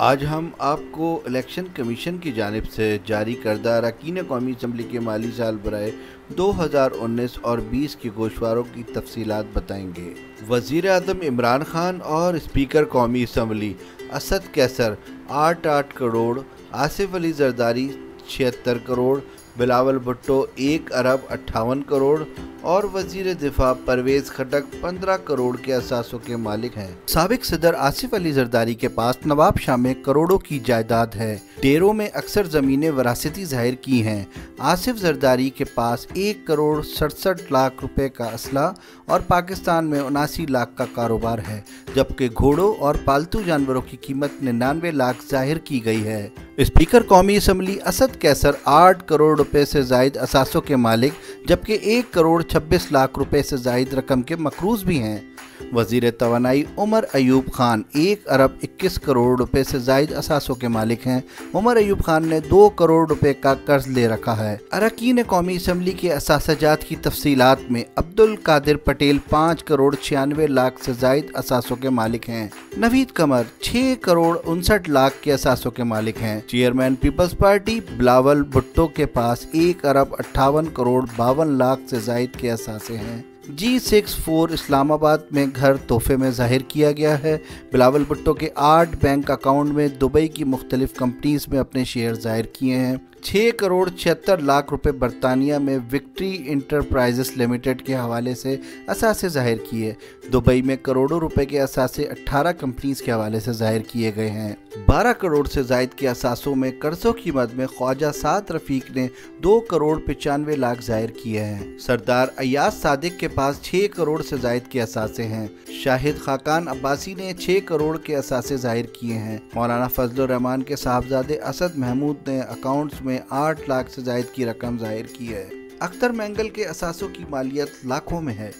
आज हम आपको इलेक्शन कमीशन की जानब से जारी करदा अरकान कौमी असम्बली के माली साल बरए दो हज़ार उन्नीस और बीस के गोशवारों की तफसीत बताएँगे। वज़ीर अजम इमरान खान और स्पीकर कौमी असम्बली असद कैसर आठ आठ करोड़, आसिफ अली जरदारी छिहत्तर करोड़ बिलावल भुट्टो, एक अरब अट्ठावन करोड़ और वज़ीर दिफा परवेज खटक पंद्रह करोड़ के असासों के मालिक हैं। सबक सदर आसिफ अली जरदारी के पास नवाब शाह में करोड़ों की जायदाद है। डेरों में अक्सर ज़मीनें वरासती ज़ाहिर की हैं। आसिफ जरदारी के पास एक करोड़ सड़सठ लाख रुपए का असला और पाकिस्तान में उनासी लाख का कारोबार है, जबकि घोड़ों और पालतू जानवरों की कीमत निन्यानवे लाख ज़ाहिर की गई है। स्पीकर कौमी असम्बली असद कैसर आठ करोड़ रुपए से जायद असासों के मालिक, जबकि एक करोड़ छब्बीस लाख रुपए से जायद रकम के मकरूज भी हैं। वज़ीर तोानाई उमर अयूब खान, एक अरब इक्कीस करोड़ रुपए से जायद असासों के मालिक हैं। उमर अयूब खान ने दो करोड़ रुपए का कर्ज ले रखा है। अरकान कौमी असम्बली के असाजात की तफसीत में अब्दुल कादिर पटेल पाँच करोड़ छियानवे लाख से जायद असासों के मालिक हैं। नवीद कमर छः करोड़ उनसठ लाख के असासों के मालिक हैं। चेयरमैन पीपल्स पार्टी बिलावल भुट्टो के पास एक अरब अट्ठावन करोड़ बावन लाख से जायद के असासे हैं। जी सिक्स फोर इस्लामाबाद में घर तोहफे में ज़ाहिर किया गया है। बिलावल भुट्टो के आठ बैंक अकाउंट में दुबई की मुख्तलिफ़ कंपनीज़ में अपने शेयर ज़ाहिर किए हैं। छः करोड़ छिहत्तर लाख रुपए बरतानिया में विक्ट्री इंटरप्राइजेस लिमिटेड के हवाले से असासे ज़ाहिर किए। दुबई में करोड़ों रुपए के असासे 18 कंपनीज़ के हवाले से ज़ाहिर किए गए हैं। 12 करोड़ से जायद के असासों में कर्जों की मद में ख्वाजा सात रफीक ने दो करोड़ पचानवे लाख ज़ाहिर किए हैं। सरदार अयाज सादिक के पास छः करोड़ से जायद के असासे हैं। शाहिद खाकान अब्बासी ने छः करोड़ के असासे ज़ाहिर किए हैं। मौलाना फजल रहमान के साहबजादे असद महमूद ने अकाउंट्स में आठ लाख से जायद की रकम ज़ाहिर की है। अख्तर मैंगल के असासों की मालियत लाखों में है।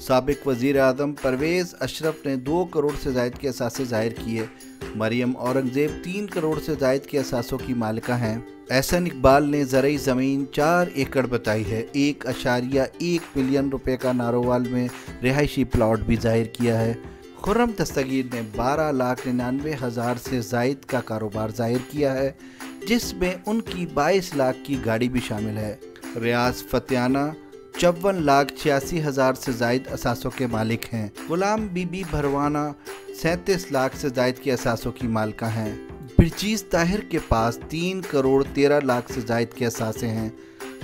सबक वज़ीर अजम परवेज़ अशरफ ने दो करोड़ से जायद के असासे ज़ाहिर किए। मरियम औरंगज़ेब तीन करोड़ से जायद के असासों की मालिका हैं। एहसन इकबाल ने ज़रूरी ज़मीन चार एकड़ बताई है। एक अशारिया एक मिलियन रुपए का नारोवाल में रिहायशी प्लाट भी ज़ाहिर किया है। खुर्रम दस्तगीर ने बारह लाख निन्यानवे हज़ार से जायद का कारोबार ज़ाहिर किया है, जिसमें उनकी बाईस लाख की गाड़ी भी शामिल है। रियाज फतियाना, चौवन लाख छियासी हज़ार से जायद असासों के मालिक हैं। गुलाम बीबी भरवाना सैंतीस लाख से जायद के असासों की मालका हैं। ब्रजीज ताहिर के पास तीन करोड़ तेरह लाख से जायद के असासे हैं।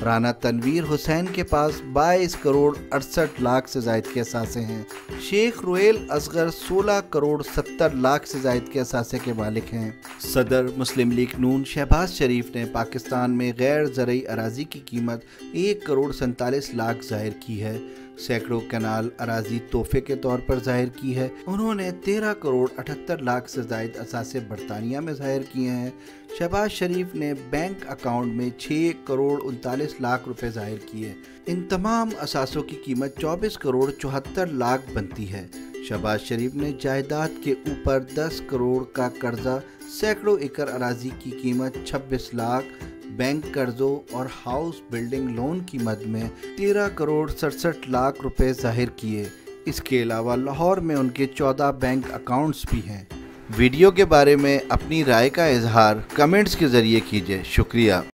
राना तनवीर हुसैन के पास 22 करोड़ अड़सठ लाख से जायद के असासे हैं। शेख रोएल असगर 16 करोड़ 70 लाख से जायद के असासे के मालिक हैं। सदर मुस्लिम लीग नून शहबाज शरीफ ने पाकिस्तान में गैर ज़रूरी अराजी की कीमत एक करोड़ सैंतालीस लाख ज़ाहिर की है। सैकड़ों कनाल अराजी तोहफे के तौर पर ज़ाहिर की है। उन्होंने तेरह करोड़ अठहत्तर लाख से जायद असासे बरतानिया में ज़ाहिर किए हैं। शहबाज शरीफ ने बैंक अकाउंट में छः करोड़ उनतालीस लाख रुपए ज़ाहिर किए। इन तमाम असासों की कीमत चौबीस करोड़ चौहत्तर लाख बनती है। शहबाज शरीफ ने जायदाद के ऊपर दस करोड़ का कर्जा, सैकड़ों एकड़ अराजी की कीमत छब्बीस लाख, बैंक कर्जों और हाउस बिल्डिंग लोन की मद में तेरह करोड़ सड़सठ लाख रुपए ज़ाहिर किए। इसके अलावा लाहौर में उनके चौदह बैंक अकाउंट्स भी हैं। वीडियो के बारे में अपनी राय का इजहार कमेंट्स के ज़रिए कीजिए। शुक्रिया।